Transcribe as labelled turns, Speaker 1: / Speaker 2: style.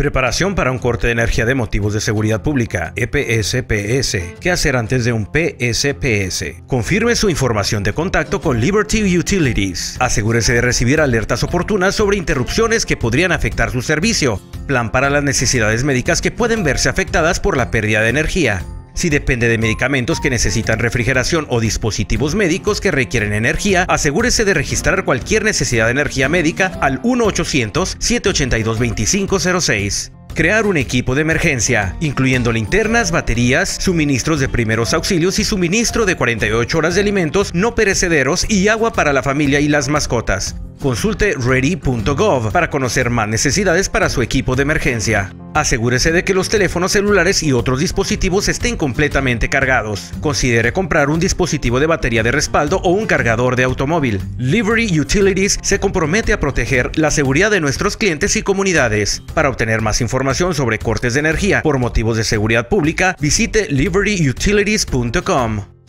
Speaker 1: Preparación para un corte de energía de motivos de seguridad pública, EPSPS. ¿Qué hacer antes de un PSPS? Confirme su información de contacto con Liberty Utilities. Asegúrese de recibir alertas oportunas sobre interrupciones que podrían afectar su servicio. Plan para las necesidades médicas que pueden verse afectadas por la pérdida de energía. Si depende de medicamentos que necesitan refrigeración o dispositivos médicos que requieren energía, asegúrese de registrar cualquier necesidad de energía médica al 1-800-782-2506. Crear un equipo de emergencia, incluyendo linternas, baterías, suministros de primeros auxilios y suministro de 48 horas de alimentos no perecederos y agua para la familia y las mascotas. Consulte ready.gov para conocer más necesidades para su equipo de emergencia. Asegúrese de que los teléfonos celulares y otros dispositivos estén completamente cargados. Considere comprar un dispositivo de batería de respaldo o un cargador de automóvil. Livery Utilities se compromete a proteger la seguridad de nuestros clientes y comunidades. Para obtener más información sobre cortes de energía por motivos de seguridad pública, visite liveryutilities.com.